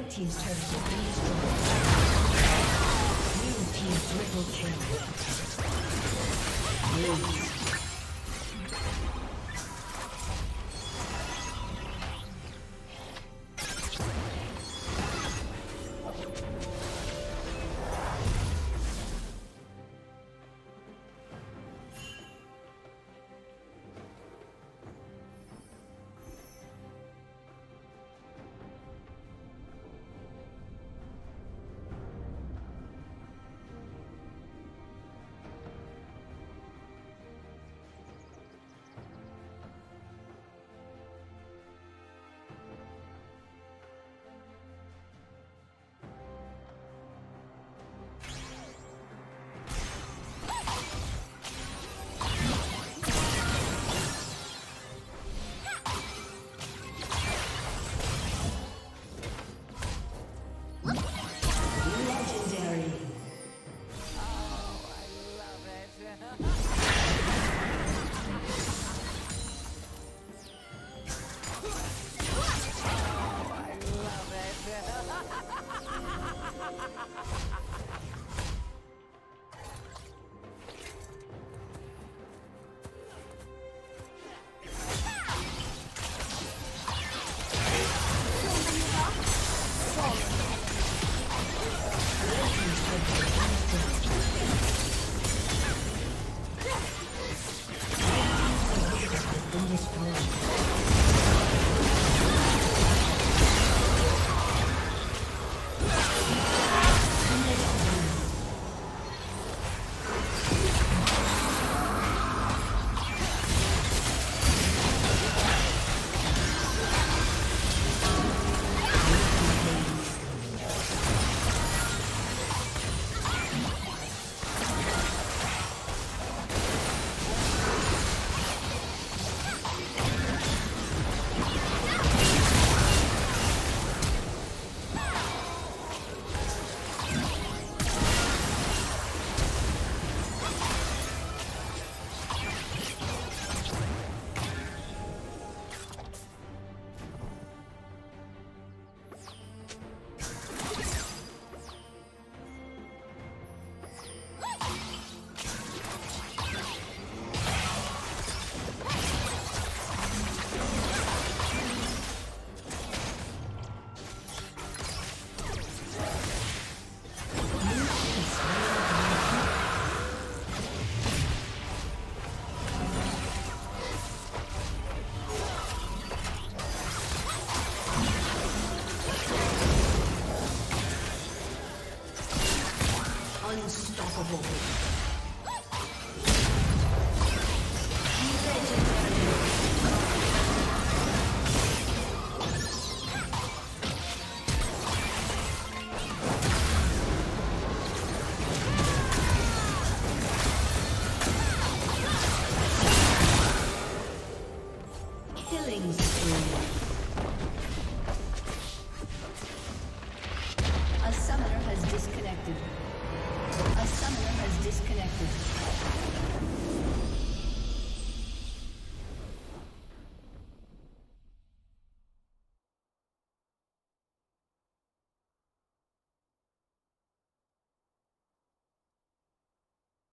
Red Team's turret has been destroyed. Blue Team's triple kill. Blue